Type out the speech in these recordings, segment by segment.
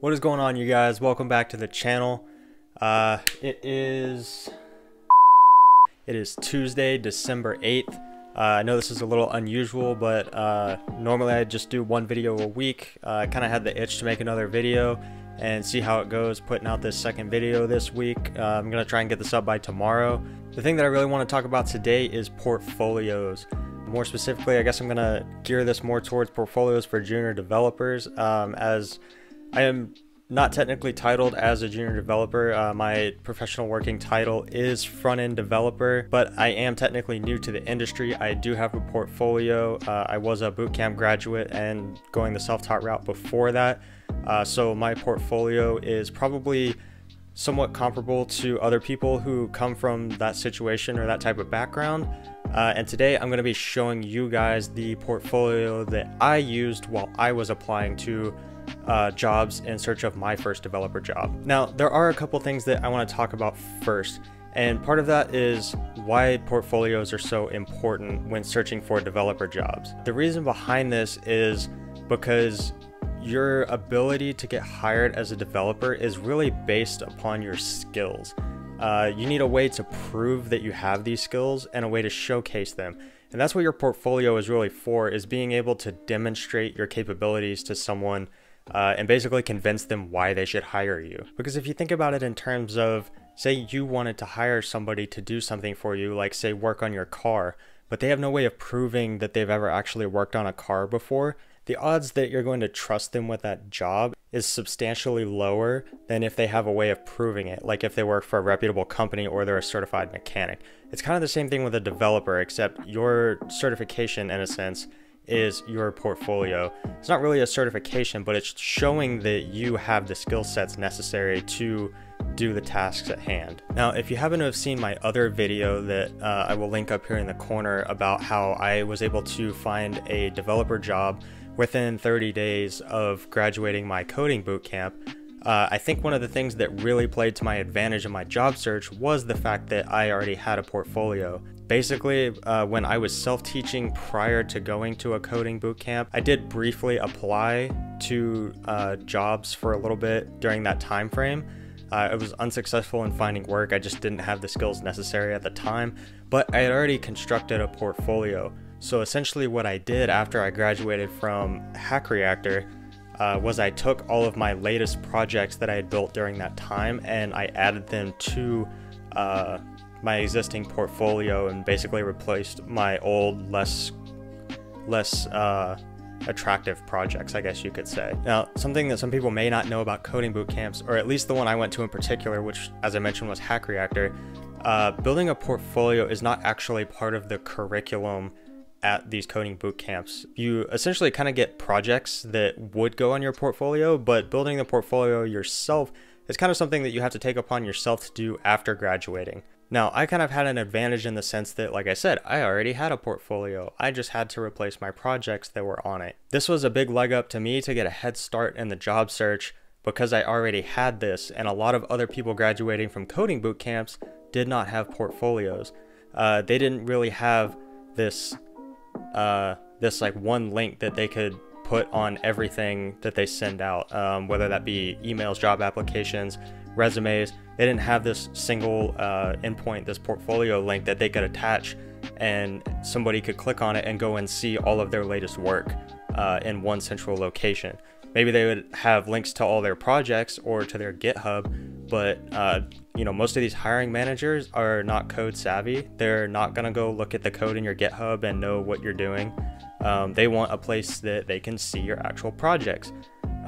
What is going on, you guys? Welcome back to the channel. Uh, it is it is Tuesday, December 8th. Uh, I know this is a little unusual, but uh, normally I just do one video a week. Uh, I kind of had the itch to make another video and see how it goes putting out this second video this week. Uh, I'm going to try and get this up by tomorrow. The thing that I really want to talk about today is portfolios. More specifically, I guess I'm going to gear this more towards portfolios for junior developers um, as I am not technically titled as a junior developer. Uh, my professional working title is front end developer, but I am technically new to the industry. I do have a portfolio. Uh, I was a bootcamp graduate and going the self taught route before that. Uh, so my portfolio is probably somewhat comparable to other people who come from that situation or that type of background. Uh, and today I'm going to be showing you guys the portfolio that I used while I was applying to uh, jobs in search of my first developer job. Now, there are a couple things that I want to talk about first. And part of that is why portfolios are so important when searching for developer jobs. The reason behind this is because your ability to get hired as a developer is really based upon your skills. Uh, you need a way to prove that you have these skills and a way to showcase them. And that's what your portfolio is really for, is being able to demonstrate your capabilities to someone uh, and basically convince them why they should hire you. Because if you think about it in terms of, say you wanted to hire somebody to do something for you, like say work on your car, but they have no way of proving that they've ever actually worked on a car before, the odds that you're going to trust them with that job is substantially lower than if they have a way of proving it, like if they work for a reputable company or they're a certified mechanic. It's kind of the same thing with a developer, except your certification, in a sense, is your portfolio. It's not really a certification, but it's showing that you have the skill sets necessary to do the tasks at hand. Now, if you happen to have seen my other video that uh, I will link up here in the corner about how I was able to find a developer job within 30 days of graduating my coding bootcamp, uh, I think one of the things that really played to my advantage in my job search was the fact that I already had a portfolio. Basically, uh, when I was self teaching prior to going to a coding bootcamp, I did briefly apply to uh, jobs for a little bit during that time frame. Uh, I was unsuccessful in finding work, I just didn't have the skills necessary at the time, but I had already constructed a portfolio. So essentially, what I did after I graduated from Hack Reactor uh, was I took all of my latest projects that I had built during that time and I added them to uh, my existing portfolio and basically replaced my old, less less uh, attractive projects, I guess you could say. Now, something that some people may not know about coding boot camps, or at least the one I went to in particular, which, as I mentioned, was Hack Reactor, uh, building a portfolio is not actually part of the curriculum at these coding boot camps. You essentially kind of get projects that would go on your portfolio, but building the portfolio yourself is kind of something that you have to take upon yourself to do after graduating. Now, I kind of had an advantage in the sense that, like I said, I already had a portfolio. I just had to replace my projects that were on it. This was a big leg up to me to get a head start in the job search because I already had this, and a lot of other people graduating from coding boot camps did not have portfolios. Uh, they didn't really have this uh, this like one link that they could put on everything that they send out, um, whether that be emails, job applications, resumes. They didn't have this single uh, endpoint, this portfolio link that they could attach, and somebody could click on it and go and see all of their latest work uh, in one central location. Maybe they would have links to all their projects or to their GitHub, but uh, you know, most of these hiring managers are not code savvy. They're not to go look at the code in your GitHub and know what you're doing. Um, they want a place that they can see your actual projects.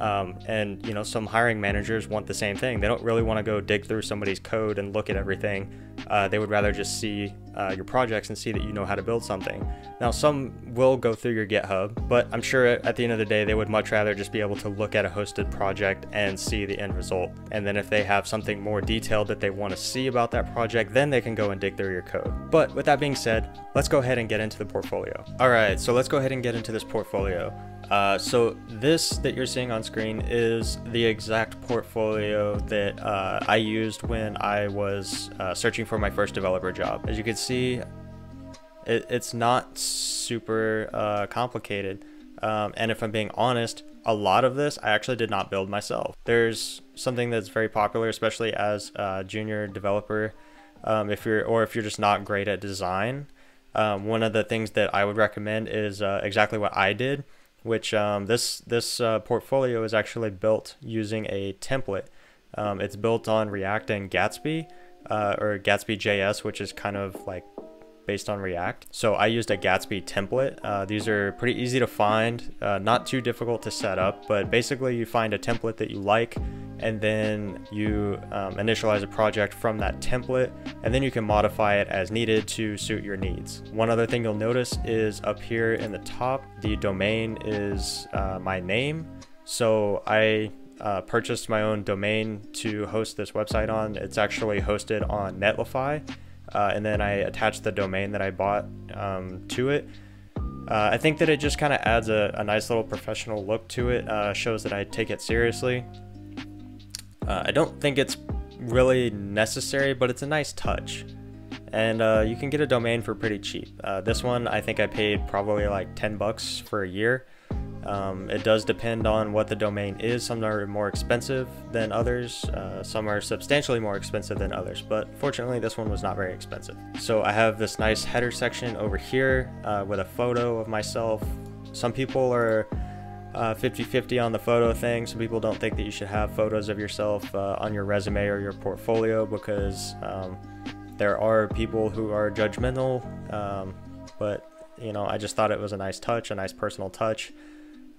Um, and you know, some hiring managers want the same thing. They don't really want to go dig through somebody's code and look at everything. Uh, they would rather just see uh, your projects and see that you know how to build something. Now, some will go through your GitHub, but I'm sure at the end of the day, they would much rather just be able to look at a hosted project and see the end result. And then if they have something more detailed that they want to see about that project, then they can go and dig through your code. But with that being said, let's go ahead and get into the portfolio. All right, so let's go ahead and get into this portfolio. Uh, so this that you're seeing on screen is the exact portfolio that uh, I used when I was uh, searching for my first developer job. As you can see, it, it's not super uh, complicated. Um, and if I'm being honest, a lot of this I actually did not build myself. There's something that's very popular, especially as a junior developer, um, if you're or if you're just not great at design. Um, one of the things that I would recommend is uh, exactly what I did, which um, this this uh, portfolio is actually built using a template. Um, it's built on React and Gatsby, uh, or Gatsby JS, which is kind of like based on React. So I used a Gatsby template. Uh, these are pretty easy to find, uh, not too difficult to set up, but basically you find a template that you like and then you um, initialize a project from that template and then you can modify it as needed to suit your needs. One other thing you'll notice is up here in the top, the domain is uh, my name. So I uh, purchased my own domain to host this website on. It's actually hosted on Netlify uh, and then I attached the domain that I bought um, to it. Uh, I think that it just kind of adds a, a, nice little professional look to it, uh, shows that I take it seriously. Uh, I don't think it's really necessary, but it's a nice touch. And uh, you can get a domain for pretty cheap. Uh, this one, I think I paid probably like 10 bucks for a year. Um, it does depend on what the domain is. Some are more expensive than others. Uh, some are substantially more expensive than others, but fortunately this one was not very expensive. So I have this nice header section over here uh, with a photo of myself. Some people are 50-50 uh, on the photo thing. Some people don't think that you should have photos of yourself uh, on your resume or your portfolio because um, there are people who are judgmental, um, but you know, I just thought it was a nice touch, a nice personal touch.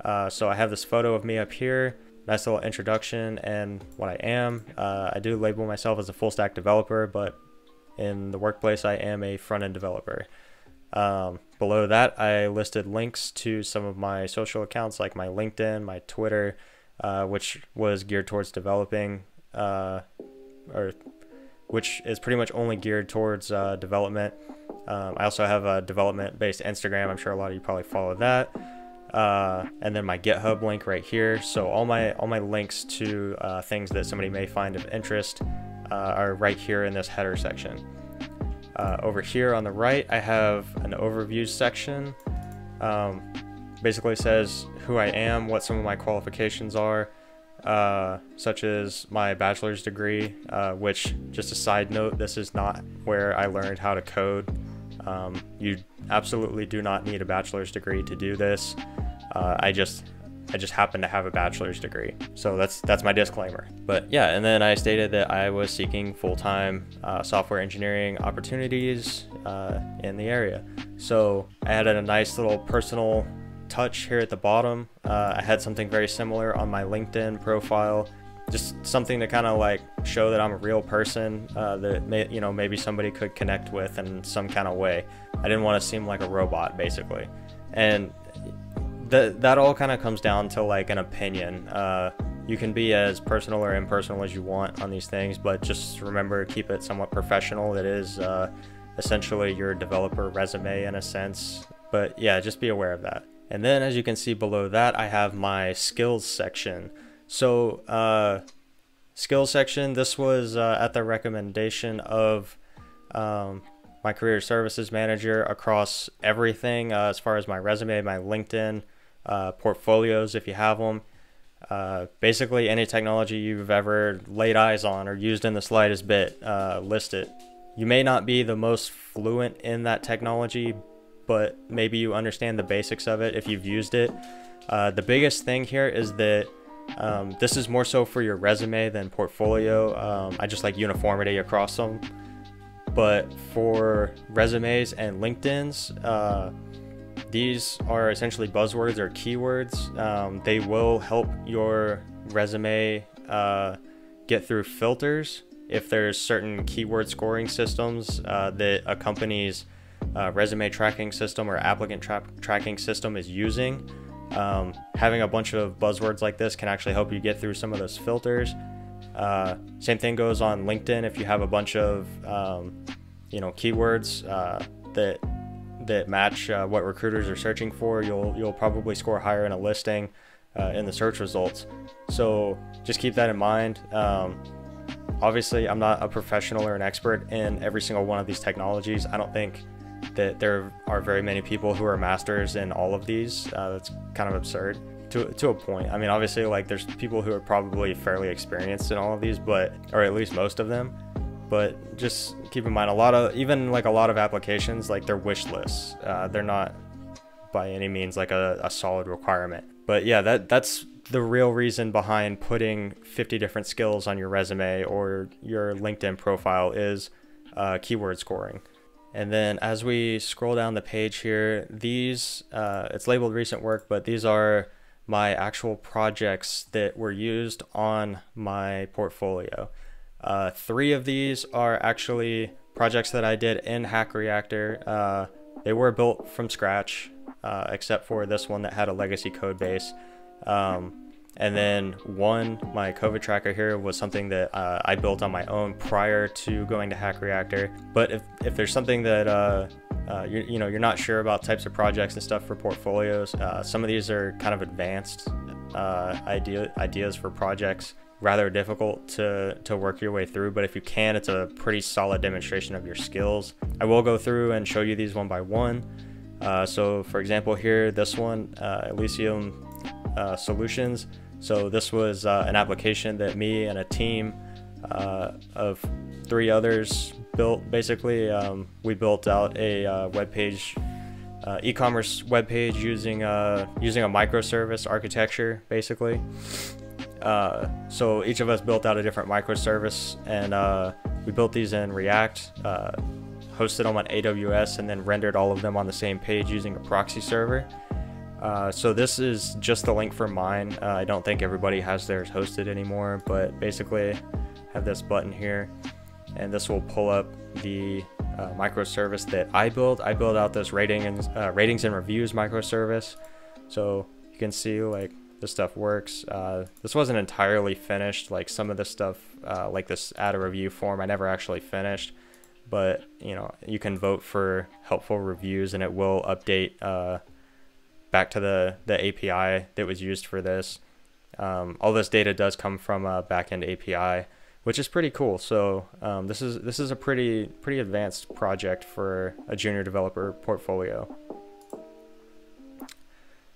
Uh, so I have this photo of me up here, nice little introduction and what I am. Uh, I do label myself as a full stack developer, but in the workplace, I am a front end developer. Um, below that, I listed links to some of my social accounts like my LinkedIn, my Twitter, uh, which was geared towards developing, uh, or which is pretty much only geared towards uh, development. Um, I also have a development based Instagram. I'm sure a lot of you probably follow that uh, and then my GitHub link right here. So all my all my links to uh, things that somebody may find of interest uh, are right here in this header section. Uh, over here on the right, I have an overview section. Um, basically says who I am, what some of my qualifications are, uh, such as my bachelor's degree, uh, which just a side note, this is not where I learned how to code. Um, you absolutely do not need a bachelor's degree to do this. Uh, I just I just happen to have a bachelor's degree, so that's that's my disclaimer. But yeah, and then I stated that I was seeking full-time uh, software engineering opportunities uh, in the area. So I added a nice little personal touch here at the bottom. Uh, I had something very similar on my LinkedIn profile just something to kind of like show that I'm a real person uh, that may, you know maybe somebody could connect with in some kind of way. I didn't want to seem like a robot basically, and that that all kind of comes down to like an opinion. Uh, you can be as personal or impersonal as you want on these things, but just remember to keep it somewhat professional. It is uh, essentially your developer resume in a sense, but yeah, just be aware of that. And then as you can see below that, I have my skills section. So, uh, skill section, this was uh, at the recommendation of um, my career services manager across everything uh, as far as my resume, my LinkedIn, uh, portfolios if you have them. Uh, basically, any technology you've ever laid eyes on or used in the slightest bit, uh, list it. You may not be the most fluent in that technology, but maybe you understand the basics of it if you've used it. the biggest thing here is that um, this is more so for your resume than portfolio. Um, I just like uniformity across them. But for resumes and LinkedIn's, uh, these are essentially buzzwords or keywords. Um, they will help your resume uh, get through filters if there's certain keyword scoring systems uh, that a company's uh, resume tracking system or applicant tra- tracking system is using. Um, having a bunch of buzzwords like this can actually help you get through some of those filters. Uh, same thing goes on LinkedIn. If you have a bunch of um, you know keywords uh, that that match uh, what recruiters are searching for, you'll you'll probably score higher in a listing uh, in the search results. So just keep that in mind. Um, obviously, I'm not a professional or an expert in every single one of these technologies. I don't think that there are very many people who are masters in all of these. Uh, that's kind of absurd. to to a point. I mean, obviously, like there's people who are probably fairly experienced in all of these, but or at least most of them. But just keep in mind, a lot of even like a lot of applications, like they're wish lists. Uh, they're not by any means like a, a solid requirement. But yeah, that that's the real reason behind putting 50 different skills on your resume or your LinkedIn profile is uh, keyword scoring. And then as we scroll down the page here, these, uh, it's labeled recent work, but these are my actual projects that were used on my portfolio. Uh, three of these are actually projects that I did in Hack Reactor. Uh, they were built from scratch, uh, except for this one that had a legacy code base. Um, and then one, my COVID tracker here was something that uh, I built on my own prior to going to Hack Reactor. But if, if there's something that uh, uh, you, you know you're not sure about types of projects and stuff for portfolios, uh, some of these are kind of advanced uh, idea ideas for projects. Rather difficult to to work your way through, but if you can, it's a pretty solid demonstration of your skills. I will go through and show you these one by one. Uh, so, for example, here this one, Elysium uh, solutions. So this was uh, an application that me and a team uh, of three others built. Basically, um, we built out a uh, web page, uh, e-commerce web page using a, using a microservice architecture, basically. so each of us built out a different microservice, and we built these in React hosted them on AWS and then rendered all of them on the same page using a proxy server. Uh, so this is just the link for mine. Uh, I don't think everybody has theirs hosted anymore, but basically have this button here and this will pull up the uh, microservice that I build. I build out this rating and, uh, ratings and reviews microservice. So you can see like this stuff works. Uh, this wasn't entirely finished. Like some of this stuff, like this add a review form, I never actually finished. But you know, you can vote for helpful reviews and it will update back to the, the API that was used for this. Um, all this data does come from a backend API, which is pretty cool. So um, this is this is a pretty pretty advanced project for a junior developer portfolio.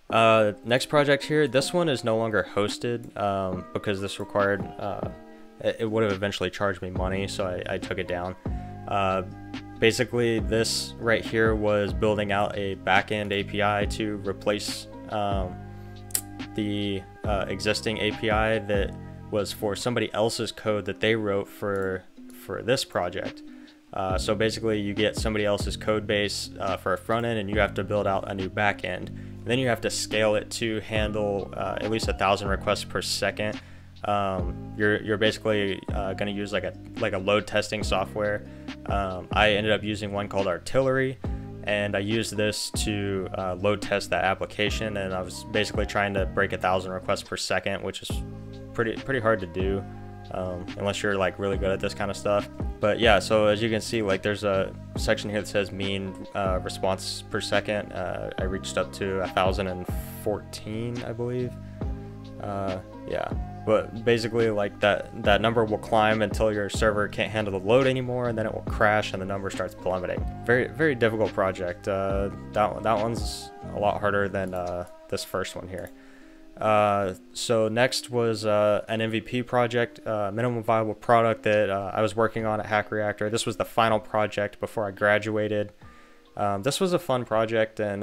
Uh, next project here, this one is no longer hosted um, because this required, uh, it, would have eventually charged me money, so I, I took it down. Uh, basically this right here was building out a backend API to replace um, the uh, existing API that was for somebody else's code that they wrote for for this project. Uh, so basically, you get somebody else's code base uh, for a front end, and you have to build out a new back end. And then you have to scale it to handle uh, at least a thousand requests per second. Um, you're you're basically uh, going to use like a like a load testing software um, I ended up using one called Artillery, and I used this to uh, load test that application. And I was basically trying to break a thousand requests per second, which is pretty pretty hard to do um, unless you're like really good at this kind of stuff. But yeah, so as you can see, like there's a section here that says mean uh, response per second. Uh, I reached up to 1,014, I believe. Uh, yeah but basically like that that number will climb until your server can't handle the load anymore and then it will crash and the number starts plummeting very very difficult project uh, that, that one's a lot harder than uh, this first one here uh, so next was uh, an MVP project, uh, minimum viable product that uh, I was working on at Hack Reactor. This was the final project before I graduated. Um, this was a fun project and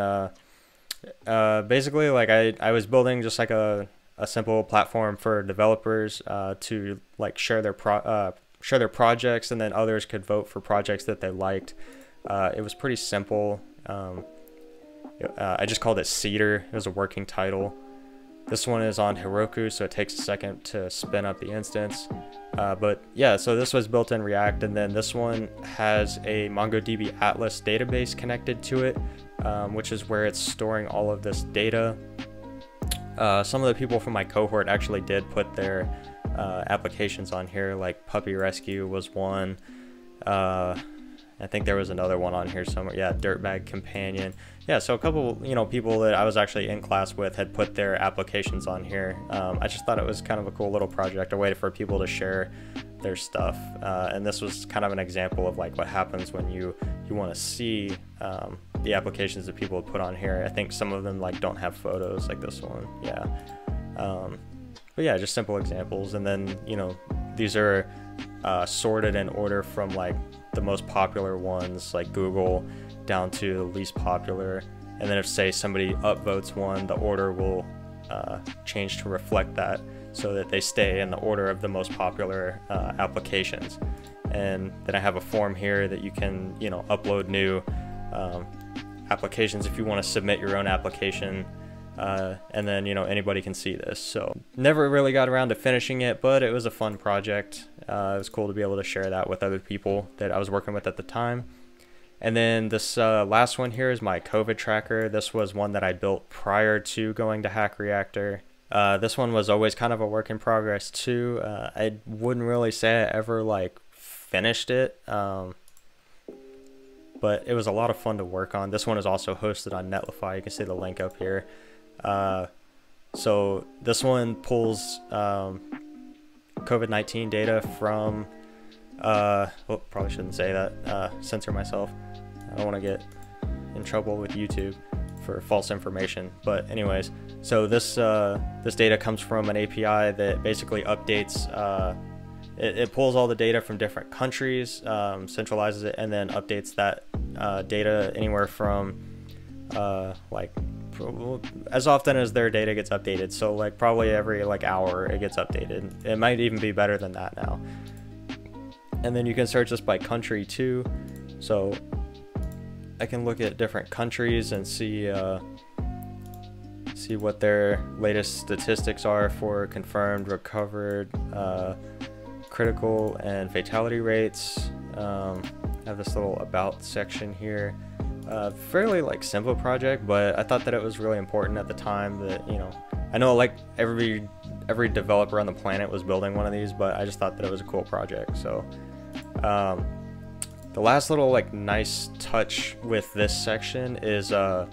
basically like I, I was building just like a a simple platform for developers uh, to like share their pro- uh, share their projects, and then others could vote for projects that they liked. Uh, it was pretty simple. Um, uh, I just called it Cedar. It was a working title. This one is on Heroku, so it takes a second to spin up the instance. Uh, but yeah, so this was built in React, and then this one has a MongoDB Atlas database connected to it, um, which is where it's storing all of this data uh, some of the people from my cohort actually did put their uh, applications on here, like Puppy Rescue was one. Uh, I think there was another one on here somewhere. Yeah, Dirtbag Companion. Yeah, so a couple, you know, people that I was actually in class with had put their applications on here. Um, I just thought it was kind of a cool little project, a way for people to share their stuff. Uh, and this was kind of an example of like what happens when you you want to see um, the applications that people put on here. I think some of them like don't have photos like this one. Yeah. Um, but yeah, just simple examples. And then, you know, these are uh, sorted in order from like the most popular ones like Google down to the least popular. And then if say somebody upvotes one, the order will uh, change to reflect that so that they stay in the order of the most popular uh, applications. And then I have a form here that you can, you know, upload new um, applications if you want to submit your own application. Uh, and then, you know, anybody can see this. So never really got around to finishing it, but it was a fun project. Uh, it was cool to be able to share that with other people that I was working with at the time. And then this uh, last one here is my COVID tracker. This was one that I built prior to going to Hack Reactor. Uh, this one was always kind of a work in progress too. Uh, I wouldn't really say I ever like finished it, um, but it was a lot of fun to work on. This one is also hosted on Netlify. You can see the link up here. Uh, so this one pulls um, COVID-19 data from, uh, oh, probably shouldn't say that, uh, censor myself. I don't want to get in trouble with YouTube for false information. But anyways, so this uh, this data comes from an API that basically updates. Uh, it, it, pulls all the data from different countries, um, centralizes it, and then updates that uh, data anywhere from uh, like as often as their data gets updated. So like probably every like hour it gets updated. It might even be better than that now. And then you can search this by country too. So I can look at different countries and see uh, see what their latest statistics are for confirmed, recovered, uh, critical, and fatality rates. Um, I have this little about section here. Uh, fairly like simple project, but I thought that it was really important at the time that you know I know like every every developer on the planet was building one of these, but I just thought that it was a cool project. So um, the last little like nice touch with this section is uh,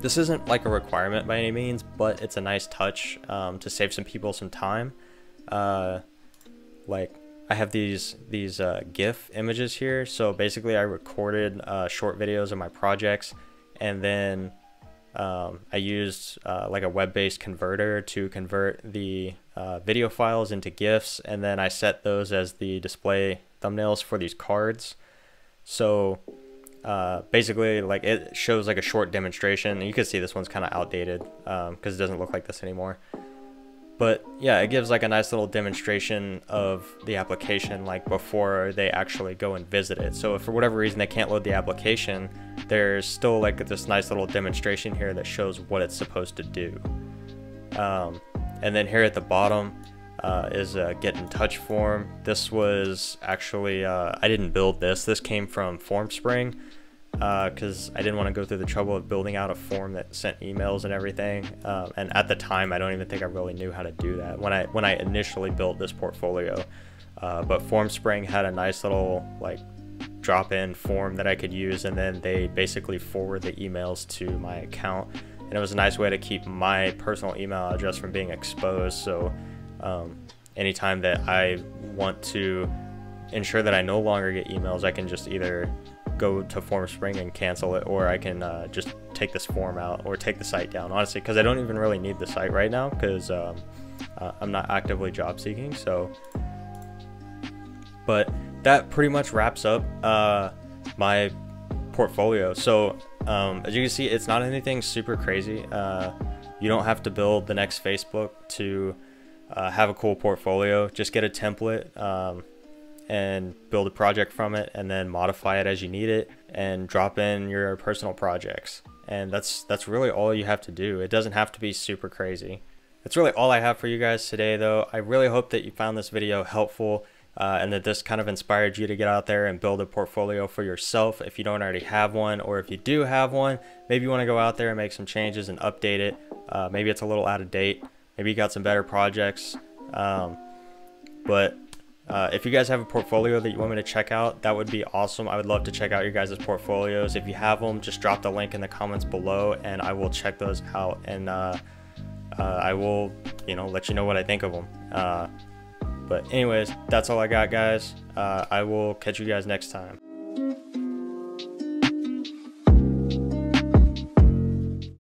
this isn't like a requirement by any means, but it's a nice touch um, to save some people some time. Uh, like I have these these uh, GIF images here, so basically I recorded uh, short videos of my projects, and then um, I used uh, like a web-based converter to convert the uh, video files into GIFs, and then I set those as the display thumbnails for these cards. So uh, basically, like it shows like a short demonstration. You can see this one's kind of outdated because um, it doesn't look like this anymore. But yeah, it gives like a nice little demonstration of the application like before they actually go and visit it. So if for whatever reason they can't load the application, there's still like this nice little demonstration here that shows what it's supposed to do. Um, and then here at the bottom, uh, is a get in touch form. This was actually, uh, I didn't build this. This came from FormSpring because uh, I didn't want to go through the trouble of building out a form that sent emails and everything. Um, and at the time, I don't even think I really knew how to do that when I when I initially built this portfolio. Uh, but FormSpring had a nice little like drop-in form that I could use, and then they basically forward the emails to my account. And it was a nice way to keep my personal email address from being exposed. So um, anytime that I want to ensure that I no longer get emails, I can just either go to form spring and cancel it, or I can uh, just take this form out or take the site down. Honestly, because I don't even really need the site right now because um, uh, I'm not actively job seeking. So, but that pretty much wraps up uh, my portfolio. So um, as you can see, it's not anything super crazy. Uh, you don't have to build the next Facebook to uh, have a cool portfolio. Just get a template um, and build a project from it, and then modify it as you need it, and drop in your personal projects. And that's that's really all you have to do. It doesn't have to be super crazy. That's really all I have for you guys today, though. I really hope that you found this video helpful. Uh, and that this kind of inspired you to get out there and build a portfolio for yourself if you don't already have one, or if you do have one, maybe you want to go out there and make some changes and update it. Uh, maybe it's a little out of date. Maybe you got some better projects. Um, but uh, if you guys have a portfolio that you want me to check out, that would be awesome. I would love to check out your guys' portfolios. If you have them, just drop the link in the comments below and I will check those out and uh, uh, I will, you know, let you know what I think of them. Uh, but anyways, that's all I got, guys. Uh, I will catch you guys next time.